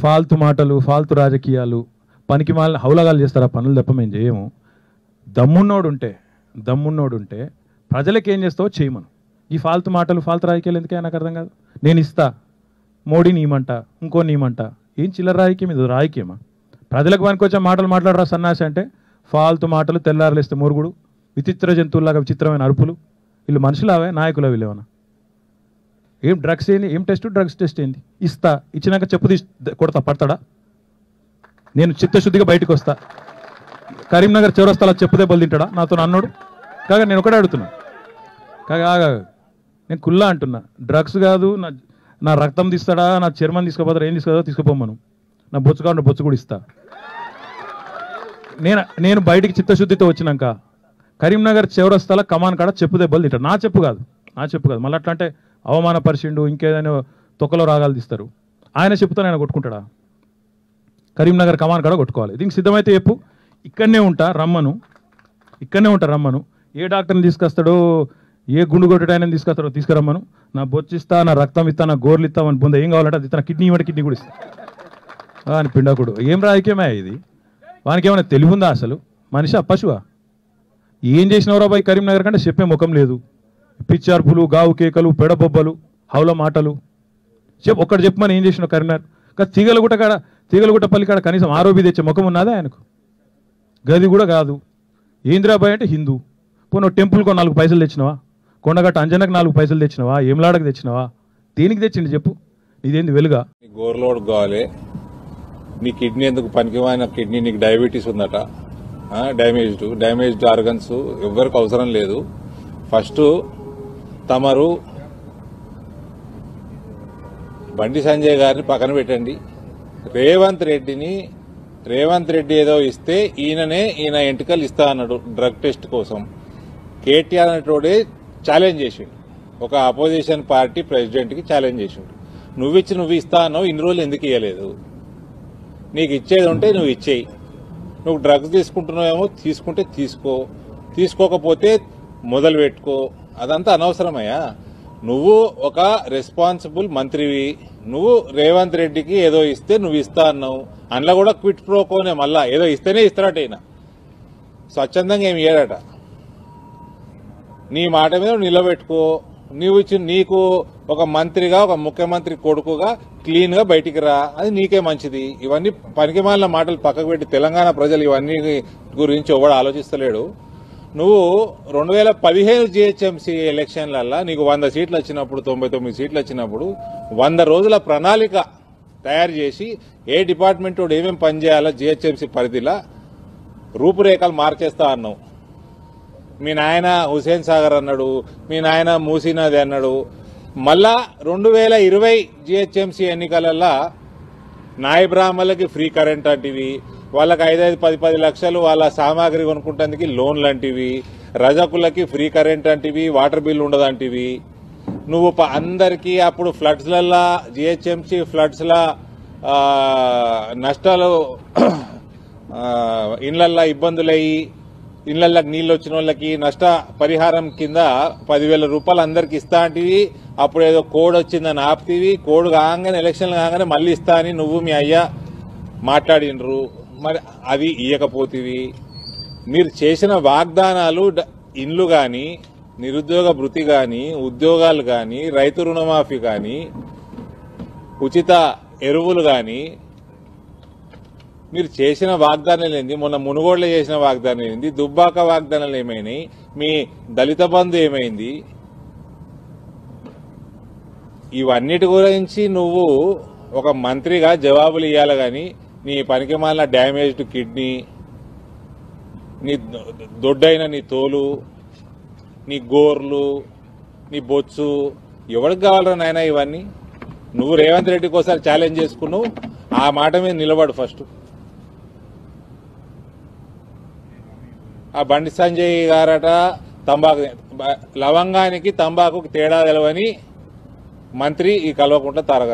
ఫాల్తు మాటలు ఫాల్తు రాజకీయాలు పనికి మాలిన హౌలగాలు చేస్తారు? ఆ పనులు తప్ప మేము చేయము. దమ్మున్నోడు ఉంటే దమ్మున్నోడు ఉంటే ప్రజలకు ఏం చేస్తావో చేయమను. ఈ ఫాల్తు మాటలు ఫాల్తు రాజకీయాలు ఎందుకే నాకు అర్థం కాదు. నేను ఇస్తా. మోడీ నీమంట ఇంకో నీమంట. ఏం చిల్లర రాజకీయం ఇది? రాజకీయమా? ప్రజలకు పనికొచ్చే మాటలు మాట్లాడరా సన్నాసి అంటే? ఫాల్తు మాటలు తెల్లారలేస్తే మురుగుడు విచిత్ర జంతువులాగా విచిత్రమైన అరుపులు. వీళ్ళు మనుషులావే నాయకుల వీళ్ళేమన్నా ఏం డ్రగ్స్ ఏంది? ఏం టెస్ట్ డ్రగ్స్ టెస్ట్ ఏంది? ఇస్తా. ఇచ్చినాక చెప్పు తీసి కొడతా. పడతాడా? నేను చిత్తశుద్ధిగా బయటకు వస్తా. కరీంనగర్ చౌరస్తాలో చెప్పు దెబ్బలు తింటాడా? నాతో అన్నాడు. కాగా నేను ఒకటే అడుగుతున్నా. కాగా ఆగా నేను కుల్లా అంటున్నా. డ్రగ్స్ కాదు నా నా రక్తం తీస్తాడా? నా చర్మం తీసుకోపోతారా ఏం తీసుకోదా తీసుకుపోమను నా బొచ్చు కాకుండా బొచ్చు కూడా ఇస్తా. నేను నేను బయటికి చిత్తశుద్ధితో వచ్చినాక కరీంనగర్ చౌరస్తాల కమాన్ కాడ చెప్పు దెబ్బలు తింటాడు నా చెప్పు కాదు. నా చెప్పు కాదు. మళ్ళీ అట్లా అంటే అవమానపరిచిండు ఇంకేదైనా తొక్కలో రాగాలు తీస్తారు. ఆయన చెప్తాను ఆయన కొట్టుకుంటాడా? కరీంనగర్ కమాన్ కాడ కొట్టుకోవాలి. దీనికి సిద్ధమైతే చెప్పు. ఇక్కడనే ఉంటా రమ్మను. ఇక్కడనే ఉంటా రమ్మను. ఏ డాక్టర్ని తీసుకొస్తాడో ఏ గుండు కొట్టడు తీసుకొస్తాడో తీసుకురమ్మను. నా బొచ్చిస్తా నా రక్తం ఇస్తా నా గోర్లు ఇస్తా అని బొంద ఏం కావాలంటే అది తన కిడ్నీ ఇవ్వండి కిడ్నీ కూడా ఇస్తా. అని పిండకుడు. ఏం రాజకీయమే ఇది? వానికి ఏమైనా తెలివి ఉందా అసలు? మనిషి పశువా? ఏం చేసినవరా బాయ్ కరీంనగర్ కంటే చెప్పే ముఖం లేదు. పిచ్చార్పులు గావు కేకలు పెడబొబ్బలు హౌల మాటలు. చెప్పు ఒక్కడు చెప్పమని ఏం చేసిన కరీంనగర్. కానీ తీగలగుట్ట కాడ తీగలగుట్ట పల్లి కాడ కనీసం ఆరోపి తెచ్చే ముఖం ఉన్నదా ఆయనకు? గది కూడా కాదు. ఇందిరాబాయ్ అంటే హిందూ. పోను టెంపుల్కో నాలుగు పైసలు తెచ్చినవా? కొండగట్ట అంజనకు నాలుగు పైసలు తెచ్చినవా? ఏమలాడకు తెచ్చినవా? దేనికి తెచ్చిండు చెప్పు. ఇదేంది వెలుగా? నీ గోర్లోడ్ కావాలి నీ కిడ్నీ ఎందుకు పనికిమైన కిడ్నీ? నీకు డయాబెటీస్ ఉందట. డ్యామేజ్డ్. Damaged organs. ఎవ్వరికి అవసరం లేదు. ఫస్ట్ తమరు బండి సంజయ్ గారిని పక్కన పెట్టండి. రేవంత్ రెడ్డిని రేవంత్ రెడ్డి ఏదో ఇస్తే ఈయననే ఈయన ఎంటికలు ఇస్తా అన్నాడు డ్రగ్ టెస్ట్ కోసం. కేటీఆర్ అనేటోడే ఛాలెంజ్ చేసిండు. ఒక అపోజిషన్ పార్టీ ప్రెసిడెంట్కి ఛాలెంజ్ చేసిండు. నువ్వు ఇచ్చి నువ్వు ఇస్తా అన్నావు ఇన్ని రోజులు ఎందుకు ఇవ్వలేదు నీకు ఇచ్చేది ఉంటే నువ్వు ఇచ్చేయి. నువ్వు డ్రగ్స్ తీసుకుంటున్నావేమో తీసుకుంటే తీసుకో. తీసుకోకపోతే మొదలు పెట్టుకో అదంతా అనవసరమయ్యా. నువ్వు ఒక రెస్పాన్సిబుల్ మంత్రివి. నువ్వు రేవంత్ రెడ్డికి ఏదో ఇస్తే నువ్వు ఇస్తా అన్నావు. అందులో కూడా క్విట్ ప్రోకోనే మళ్ళా. ఏదో ఇస్తేనే ఇస్తారట ఈయన. స్వచ్ఛందంగా ఏమి ఇయ్యాడట. నీ మాట మీద నిలబెట్టుకో. నీవు నీకు ఒక మంత్రిగా ఒక ముఖ్యమంత్రి కొడుకుగా క్లీన్గా బయటికి రా. అది నీకే మంచిది. ఇవన్నీ పనికిమాలిన మాటలు పక్కకు పెట్టి తెలంగాణ ప్రజలు ఇవన్నీ గురించి ఎవడు ఆలోచిస్తలేడు. నువ్వు రెండు వేల పదిహేను జిహెచ్ఎంసీ ఎలక్షన్లల్లో నీకు వంద సీట్లు వచ్చినప్పుడు తొంభై తొమ్మిది సీట్లు వచ్చినప్పుడు వంద రోజుల ప్రణాళిక తయారు చేసి ఏ డిపార్ట్మెంట్ ఏమేమి పనిచేయాలో జిహెచ్ఎంసీ పరిధిలో రూపురేఖలు మార్చేస్తా అన్నావు. మీ నాయన హుసేన్ సాగర్ అన్నాడు మీ నాయన మూసీనది అన్నాడు. మళ్ళా రెండు వేల ఇరవై జిహెచ్ఎంసీ ఎన్నికలల్లో నాయబ్రాహ్మలకి ఫ్రీ కరెంట్ అంటివి వాళ్ళకి ఐదైదు పది పది లక్షలు వాళ్ళ సామాగ్రి కొనుక్కుంటానికి లోన్ లాంటివి రజకులకి ఫ్రీ కరెంట్ అంటివి వాటర్ బిల్ ఉండదంటివి. నువ్వు ప- అందరికీ అప్పుడు ఫ్లడ్స్లల్లా జిహెచ్ఎంసీ ఫ్లడ్స్లా నష్టాలు ఇండ్లల్లో ఇళ్ళల్లా ఇబ్బందులయ్యి ఇళ్ళకి నీళ్ళు వచ్చిన వాళ్ళకి నష్ట పరిహారం కింద పదివేల రూపాయలు అందరికి ఇస్తా అంటివి. అప్పుడు ఏదో కోడ్ వచ్చిందని ఆపుతీవి. కోడ్ కాగానే ఎలక్షన్లు కాగానే మళ్ళీ ఇస్తా అని నువ్వు మీ అయ్యా మాట్లాడినరు. మరి అది ఇయ్యకపోతీవి. మీరు చేసిన వాగ్దానాలు ఇండ్లు కానీ నిరుద్యోగ భృతి కానీ ఉద్యోగాలు కానీ రైతు రుణమాఫీ కానీ ఉచిత ఎరువులు కానీ మీరు చేసిన వాగ్దానాలు ఏంది? మొన్న మునుగోడులో చేసిన వాగ్దానం ఏంది? దుబ్బాక వాగ్దానాలు ఏమైనాయి? మీ దళిత బంధు ఏమైంది? ఇవన్నిటి గురించి నువ్వు ఒక మంత్రిగా జవాబులు ఇవ్వాలి కానీ నీ పనికి మాలిన డ్యామేజ్డ్ కిడ్నీ నీ దొడ్డైన నీ తోలు నీ గోర్లు నీ బొచ్చు ఎవరికి కావాలరా నాయన ఇవన్నీ? నువ్వు రేవంత్ రెడ్డికి ఒకసారి ఛాలెంజ్ చేసుకున్నావు ఆ మాట మీద నిలబడు ఫస్ట్. ఆ బండి సంజయ్ గారట తంబాకు లవంగానికి తంబాకుకి తేడా తెలవని మంత్రి ఈ కల్వకుంట్ల తారక